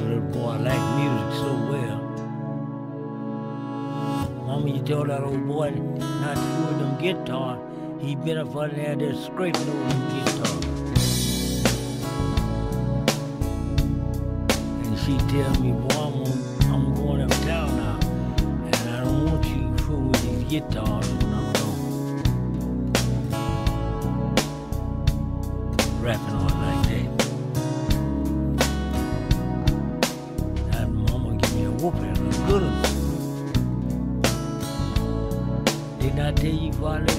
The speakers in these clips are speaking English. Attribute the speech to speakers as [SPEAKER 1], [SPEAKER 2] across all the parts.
[SPEAKER 1] Little boy, I liked music so well. Mama, you told that old boy not to fool them guitar. He been up under there just scraping over them guitar. And she tell me, boy, I'm, I'm going uptown now. And I don't want you to fool with these guitars I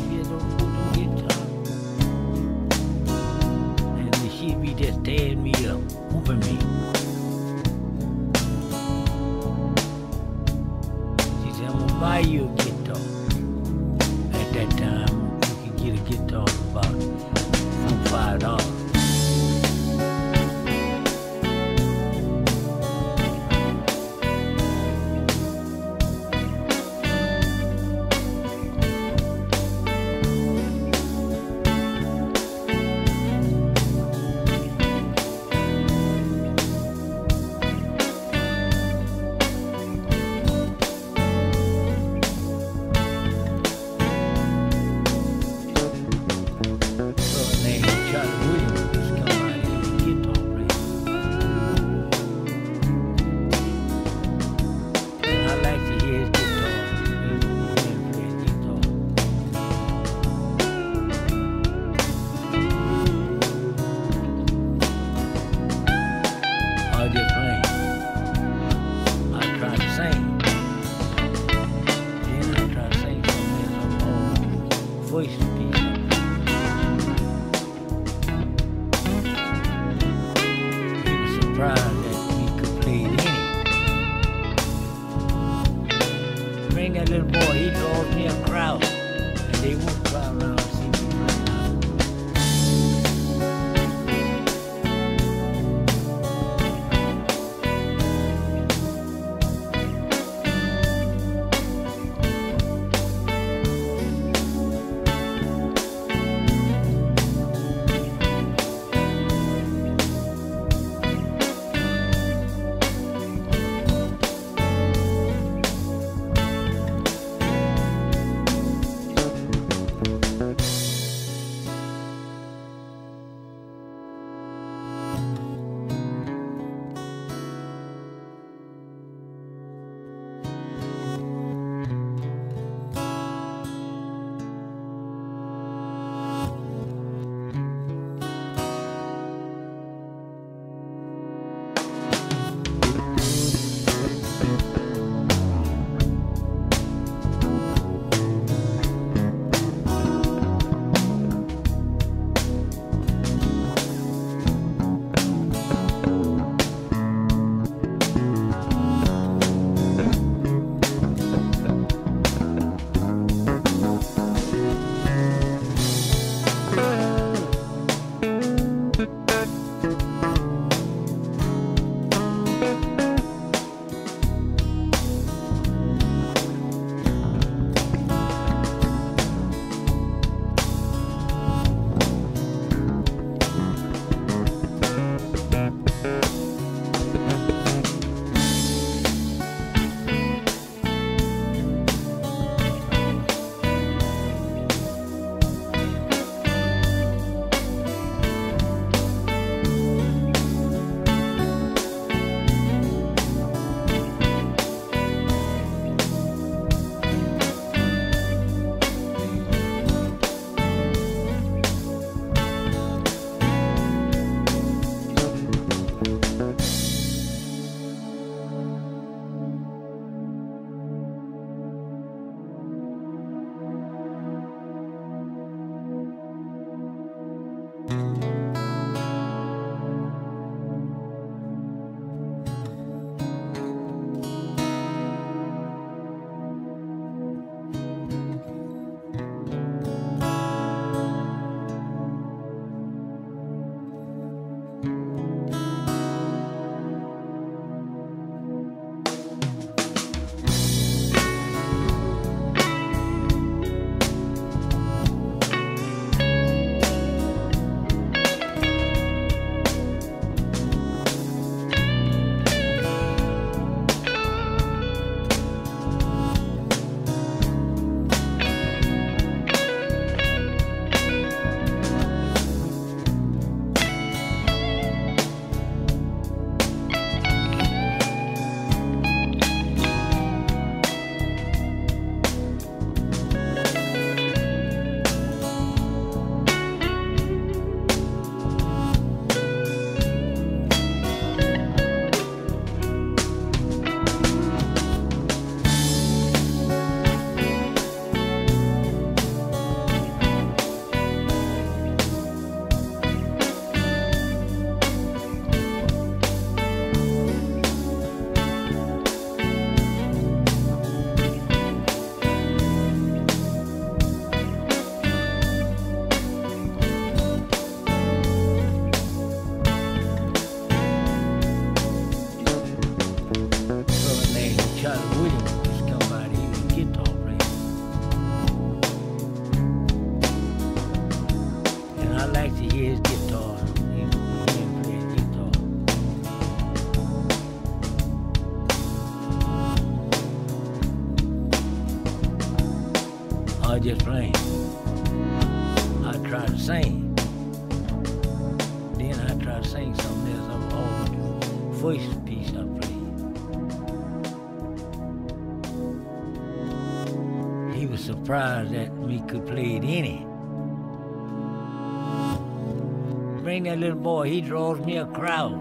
[SPEAKER 1] boy, he draws me a crowd.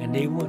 [SPEAKER 1] And they would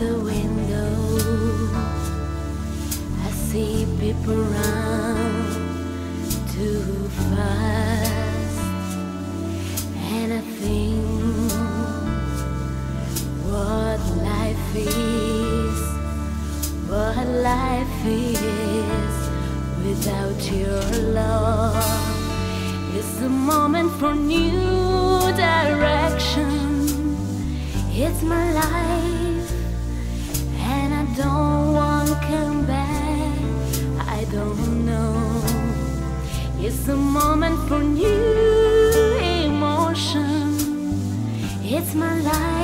[SPEAKER 2] the window. I see people run too fast. And I think what life is What life is without your love It's a moment for new direction. It's my life. moment for new emotion. It's my life.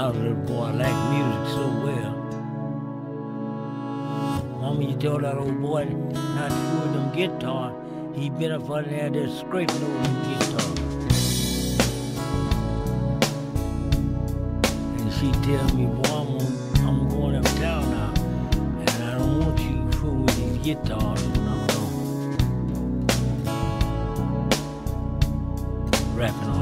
[SPEAKER 1] out of it, boy. I like music so well. Mama, you told that old boy not to fool them guitar. He better up under there just scraping over the guitar. And she tells me, boy, I'm, I'm going uptown now. And I don't want you fooling with these guitars. No, no. Rapping on.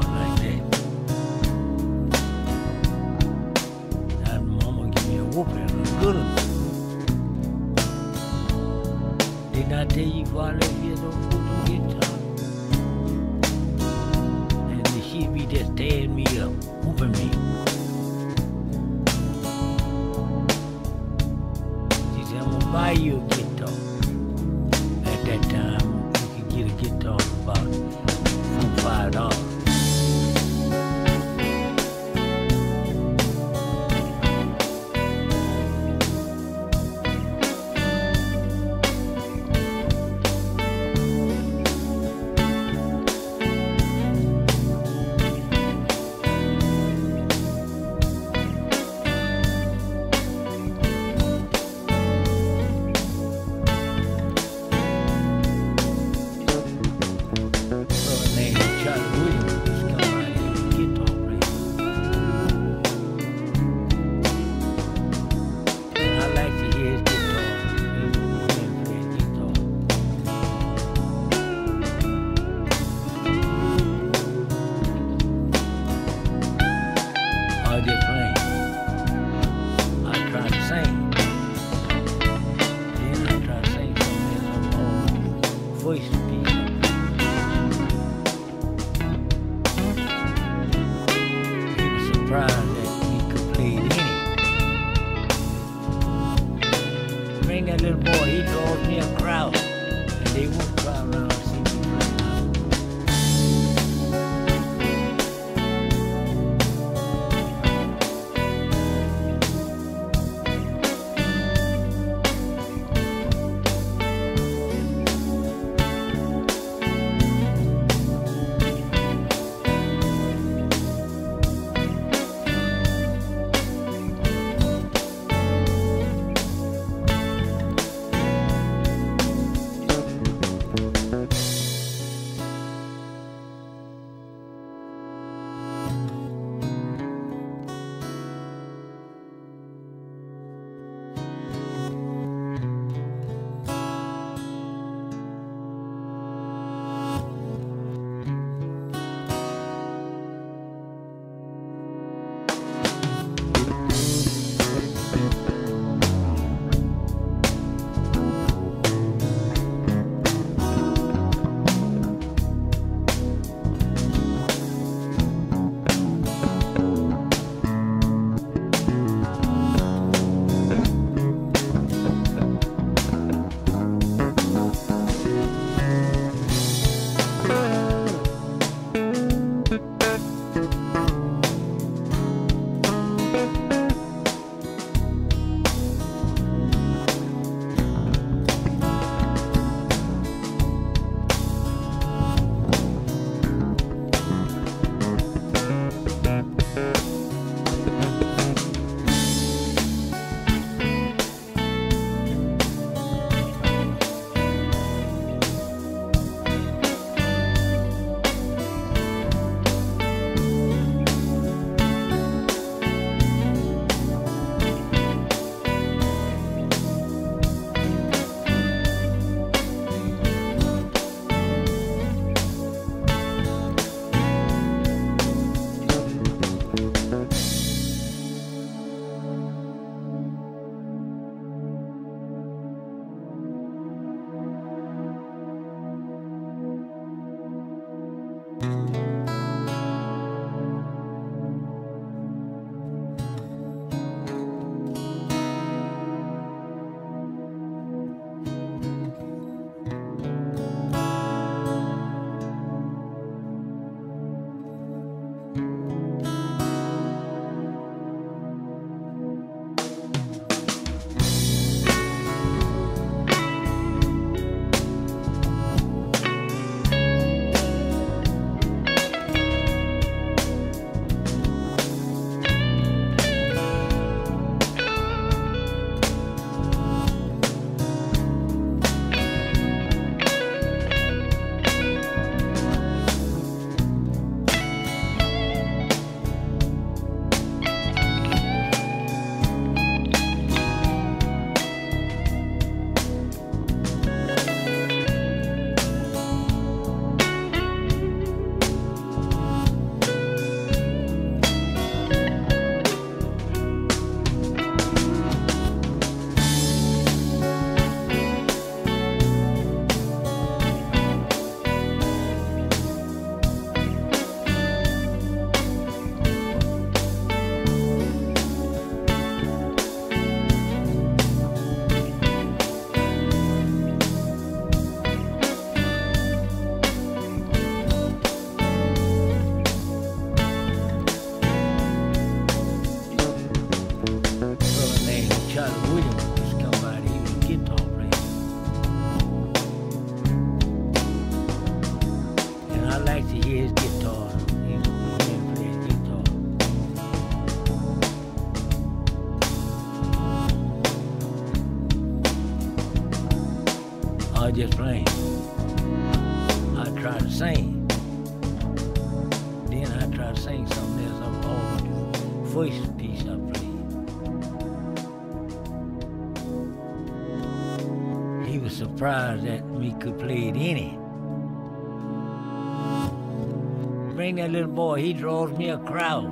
[SPEAKER 1] Boy, he draws me a crowd.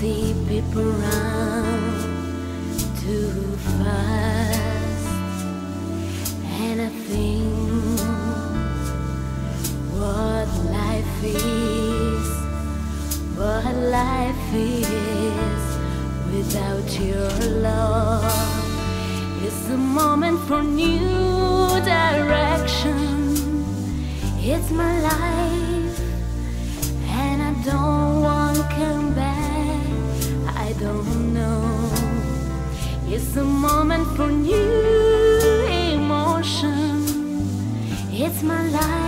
[SPEAKER 1] see
[SPEAKER 2] people run too fast, and I think what life is, what life is without your love. It's a moment for new direction. It's my life. For new emotion. It's my life.